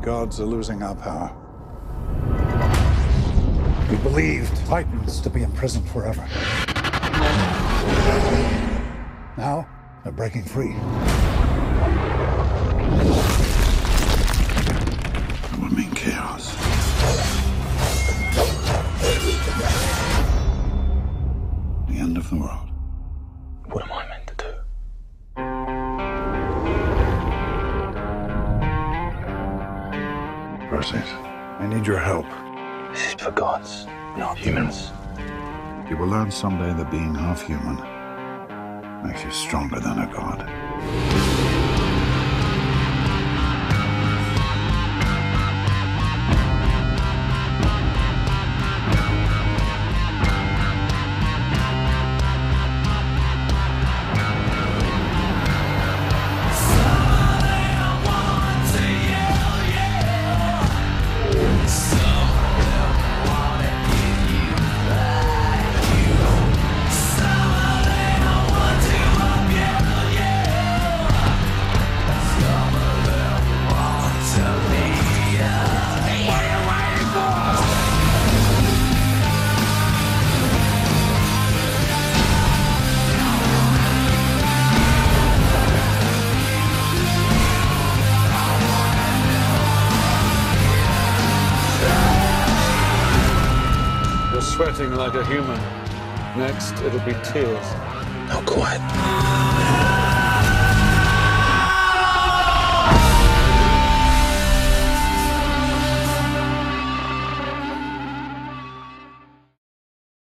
gods are losing our power. We believed Titans to be imprisoned forever. Now, they're breaking free. It will mean chaos. The end of the world. Perseus, I need your help. This is for gods, not humans. You will learn someday that being half human makes you stronger than a god. Sweating like a human. Next, it'll be tears. Not quite.